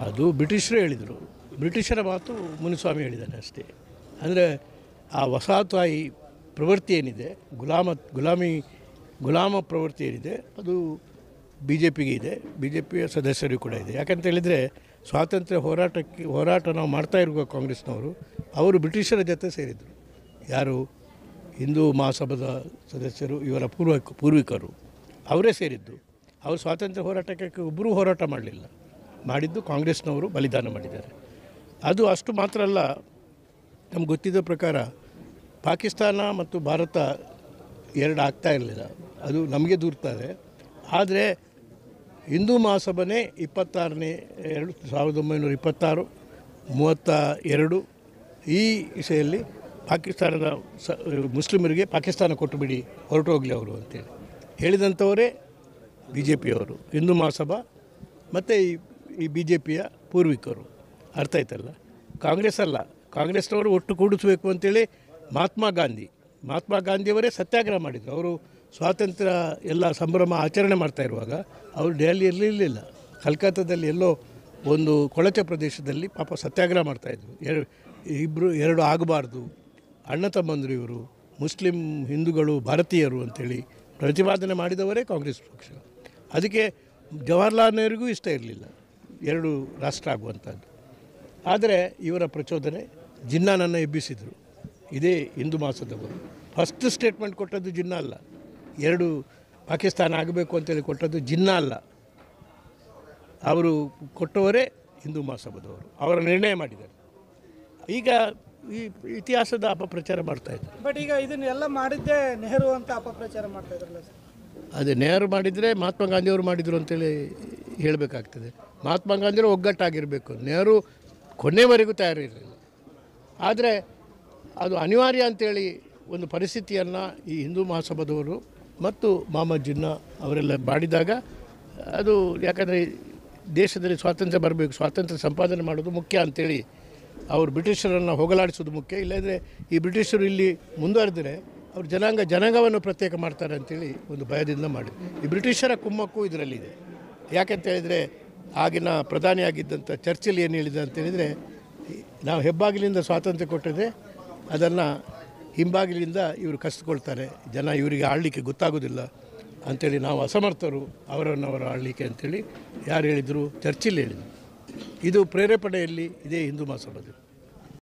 ಅದು ಬ್ರಿಟಿಷರು ಹೇಳಿದರು. ಬ್ರಿಟಿಷರ ಮಾತು ಮುನಿಸ್ವಾಮಿ ಹೇಳಿದ್ದಾನೆ ಅಷ್ಟೇ. ಅಂದರೆ ಆ ವಸಾಹತಾಯಿ ಪ್ರವೃತ್ತಿ ಏನಿದೆ, ಗುಲಾಮ, ಗುಲಾಮಿ, ಗುಲಾಮ ಪ್ರವೃತ್ತಿ ಏನಿದೆ, ಅದು ಬಿ ಜೆ ಪಿಗೆ ಇದೆ. ಬಿ ಜೆ ಪಿಯ ಸದಸ್ಯರಿಗೂ ಕೂಡ ಇದೆ. ಯಾಕಂತ ಹೇಳಿದರೆ ಸ್ವಾತಂತ್ರ್ಯ ಹೋರಾಟಕ್ಕೆ, ಹೋರಾಟ ನಾವು ಮಾಡ್ತಾ ಇರುವ ಕಾಂಗ್ರೆಸ್ನವರು, ಅವರು ಬ್ರಿಟಿಷರ ಜೊತೆ ಸೇರಿದರು. ಯಾರು? ಹಿಂದೂ ಮಹಾಸಭಾದ ಸದಸ್ಯರು, ಇವರ ಪೂರ್ವ ಪೂರ್ವಿಕರು. ಅವರೇ ಸೇರಿದ್ದು. ಅವರು ಸ್ವಾತಂತ್ರ್ಯ ಹೋರಾಟಕ್ಕೆ ಒಬ್ಬರೂ ಹೋರಾಟ ಮಾಡಲಿಲ್ಲ. ಮಾಡಿದ್ದು ಕಾಂಗ್ರೆಸ್ನವರು ಬಲಿದಾನ ಮಾಡಿದ್ದಾರೆ. ಅದು ಅಷ್ಟು ಮಾತ್ರ ಅಲ್ಲ, ನಮ್ಗೆ ಗೊತ್ತಿದ್ದ ಪ್ರಕಾರ ಪಾಕಿಸ್ತಾನ ಮತ್ತು ಭಾರತ ಎರಡು ಆಗ್ತಾ ಇರಲಿಲ್ಲ. ಅದು ನಮಗೆ ದೂರ್ತಾರೆ. ಆದರೆ ಹಿಂದೂ ಮಹಾಸಭನೆ ಇಪ್ಪತ್ತಾರನೇ ಎರಡು, ಸಾವಿರದ ಒಂಬೈನೂರ ಇಪ್ಪತ್ತಾರು, ಮೂವತ್ತ ಎರಡು, ಈ ವಿಷಯದಲ್ಲಿ ಪಾಕಿಸ್ತಾನದ ಸ, ಮುಸ್ಲಿಮರಿಗೆ ಪಾಕಿಸ್ತಾನ ಹೊರಟು ಹೋಗಲಿ ಅವರು ಅಂತೇಳಿ ಹೇಳಿದಂಥವರೇ ಬಿ ಜೆ ಪಿಯವರು ಹಿಂದೂ ಮಹಾಸಭಾ, ಮತ್ತು ಈ ಈ ಬಿ ಜೆ ಪಿಯ ಪೂರ್ವಿಕರು. ಅರ್ಥ ಆಯ್ತಲ್ಲ? ಕಾಂಗ್ರೆಸ್ ಅಲ್ಲ. ಕಾಂಗ್ರೆಸ್ನವರು ಒಟ್ಟು ಕೂಡಿಸಬೇಕು ಅಂತೇಳಿ ಮಹಾತ್ಮ ಗಾಂಧಿ. ಮಹಾತ್ಮ ಗಾಂಧಿಯವರೇ ಸತ್ಯಾಗ್ರಹ ಮಾಡಿದರು. ಅವರು ಸ್ವಾತಂತ್ರ್ಯ ಎಲ್ಲ ಸಂಭ್ರಮ ಆಚರಣೆ ಮಾಡ್ತಾ ಇರುವಾಗ ಅವರು ದೆಹಲಿಯಲ್ಲಿ ಇರಲಿಲ್ಲ. ಕಲ್ಕತ್ತಾದಲ್ಲಿ ಎಲ್ಲೋ ಒಂದು ಕೊಳಚೆ ಪ್ರದೇಶದಲ್ಲಿ ಪಾಪ ಸತ್ಯಾಗ್ರಹ ಮಾಡ್ತಾಯಿದ್ರು ಎರಡು ಇಬ್ಬರು ಎರಡು ಆಗಬಾರ್ದು. ಅಣ್ಣ ತಮ್ಮಂದರು ಇವರು, ಮುಸ್ಲಿಂ ಹಿಂದೂಗಳು, ಭಾರತೀಯರು ಅಂತೇಳಿ ಪ್ರತಿಪಾದನೆ ಮಾಡಿದವರೇ ಕಾಂಗ್ರೆಸ್ ಪಕ್ಷ. ಅದಕ್ಕೆ ಜವಾಹರ್ಲಾಲ್ ನೆಹರಿಗೂ ಇಷ್ಟ ಇರಲಿಲ್ಲ. ಎರಡು ರಾಷ್ಟ್ರ ಆಗುವಂಥದ್ದು. ಆದರೆ ಇವರ ಪ್ರಚೋದನೆ ಜಿನ್ನಾನನ್ನು ಎಬ್ಬಿಸಿದರು. ಇದೇ ಹಿಂದೂ ಮಾಸದವರು. ಫಸ್ಟ್ ಸ್ಟೇಟ್ಮೆಂಟ್ ಕೊಟ್ಟದ್ದು ಜಿನ್ನ ಅಲ್ಲ. ಎರಡು ಪಾಕಿಸ್ತಾನ ಆಗಬೇಕು ಅಂತೇಳಿ ಕೊಟ್ಟದ್ದು ಜಿನ್ನ ಅಲ್ಲ. ಅವರು ಕೊಟ್ಟವರೇ ಹಿಂದೂ ಮಹಾಸಭದವರು ಅವರ ನಿರ್ಣಯ ಮಾಡಿದ್ದಾರೆ. ಈಗ ಈ ಇತಿಹಾಸದ ಅಪಪ್ರಚಾರ ಮಾಡ್ತಾ ಇದ್ದಾರೆ. ಬಟ್ ಈಗ ಇದನ್ನೆಲ್ಲ ಮಾಡಿದ್ದೇ ನೆಹರು ಅಂತ ಅಪಪ್ರಚಾರ ಮಾಡ್ತಾ ಇದ್ರಲ್ಲ ಸರ್? ಅದೇ ನೆಹರು ಮಾಡಿದರೆ ಮಹಾತ್ಮ ಗಾಂಧಿಯವರು ಮಾಡಿದರು ಅಂತೇಳಿ ಹೇಳಬೇಕಾಗ್ತದೆ. ಮಹಾತ್ಮ ಗಾಂಧಿ ಒಗ್ಗಟ್ಟಾಗಿರಬೇಕು. ನೆಹರು ಕೊನೆವರೆಗೂ ತಯಾರಿರಲಿಲ್ಲ. ಆದರೆ ಅದು ಅನಿವಾರ್ಯ ಅಂತೇಳಿ ಒಂದು ಪರಿಸ್ಥಿತಿಯನ್ನು ಈ ಹಿಂದೂ ಮಹಾಸಭಾದವರು ಮತ್ತು ಮೊಹಮ್ಮದ್ ಜಿನ್ನಾ ಅವರೆಲ್ಲ ಮಾಡಿದಾಗ ಅದು ಯಾಕಂದರೆ ದೇಶದಲ್ಲಿ ಸ್ವಾತಂತ್ರ್ಯ ಬರಬೇಕು, ಸ್ವಾತಂತ್ರ್ಯ ಸಂಪಾದನೆ ಮಾಡೋದು ಮುಖ್ಯ ಅಂತೇಳಿ ಅವರು ಬ್ರಿಟಿಷರನ್ನು ಹೋಗಲಾಡಿಸೋದು ಮುಖ್ಯ. ಇಲ್ಲದ್ರೆ ಈ ಬ್ರಿಟಿಷರು ಇಲ್ಲಿ ಮುಂದುವರೆದರೆ ಅವರು ಜನಾಂಗ, ಜನಾಂಗವನ್ನು ಪ್ರತ್ಯೇಕ ಮಾಡ್ತಾರೆ ಅಂತೇಳಿ ಒಂದು ಭಯದಿಂದ ಮಾಡಿ ಈ ಬ್ರಿಟಿಷರ ಕುಮ್ಮಕ್ಕು ಇದರಲ್ಲಿದೆ. ಯಾಕಂತ ಹೇಳಿದರೆ ಆಗಿನ ಪ್ರಧಾನಿಯಾಗಿದ್ದಂಥ ಚರ್ಚಿಲ್ ಏನು ಹೇಳಿದ ಅಂತ ಹೇಳಿದರೆ, ನಾವು ಹೆಬ್ಬಾಗಿಲಿಂದ ಸ್ವಾತಂತ್ರ್ಯ ಕೊಟ್ಟಿದ್ರೆ ಅದನ್ನು ಹಿಂಬಾಗಿಲಿಂದ ಇವರು ಕಸಿದುಕೊಳ್ತಾರೆ ಜನ ಇವರಿಗೆ ಆಳಲಿಕ್ಕೆ ಗೊತ್ತಾಗೋದಿಲ್ಲ ಅಂಥೇಳಿ ನಾವು ಅಸಮರ್ಥರು ಅವರನ್ನು ಅವರು ಆಳಲಿಕ್ಕೆ ಅಂಥೇಳಿ ಯಾರು ಹೇಳಿದರು? ಚರ್ಚಿಲ್ ಹೇಳಿದರು. ಇದು ಪ್ರೇರೇಪಣೆಯಲ್ಲಿ ಇದೇ ಹಿಂದೂ ಮಹಾಸಭಾದಲ್ಲಿ.